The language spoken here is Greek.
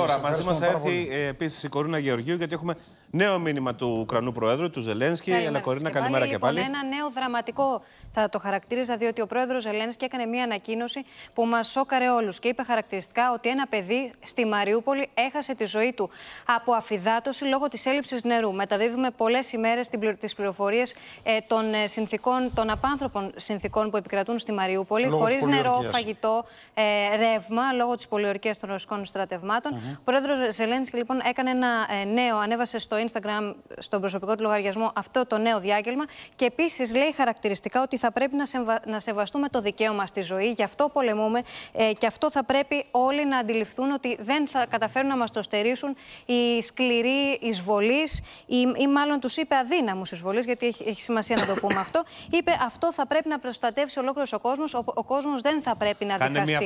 Τώρα, Σας μαζί μας θα ευχαριστούμε έρθει πάρα επίσης η Κορίνα Γεωργίου, γιατί έχουμε νέο μήνυμα του Ουκρανού Προέδρου, του Ζελένσκι. Καλημέρα Έλα, Κορίνα, σας καλημέρα και λοιπόν, πάλι. Ένα νέο δραματικό θα το χαρακτήριζα, διότι ο πρόεδρος Ζελένσκι έκανε μια ανακοίνωση που μας σώκαρε όλους και είπε χαρακτηριστικά ότι ένα παιδί στη Μαριούπολη έχασε τη ζωή του από αφυδάτωση λόγω της έλλειψης νερού. Μεταδίδουμε πολλές ημέρες τις πληροφορίες ε, των ε, συνθήκων, των απάνθρωπων συνθήκων που επικρατούν στη Μαριούπολη, Λόγω της χωρίς νερό, πολιορκίας. φαγητό, ε, ρεύμα, λόγω της πολιορκίας των ρωσικών στρατευμάτων. Ο πρόεδρος Ζελένσκι λοιπόν έκανε ένα ε, νέο, ανέβασε στο Instagram, στον προσωπικό του λογαριασμό, αυτό το νέο διάγγελμα. Και επίσης λέει χαρακτηριστικά ότι θα πρέπει να, σεμβα- να σεβαστούμε το δικαίωμα στη ζωή. Γι' αυτό πολεμούμε ε, και αυτό θα πρέπει όλοι να αντιληφθούν ότι δεν θα καταφέρουν να μας το στερήσουν οι σκληροί εισβολείς, ή, ή μάλλον τους είπε αδύναμους εισβολείς, γιατί έχει, έχει σημασία να το πούμε αυτό. Είπε αυτό θα πρέπει να προστατεύσει ολόκληρος ο κόσμος. Ο, ο κόσμος δεν θα πρέπει να Κάνε δικαστεί. μια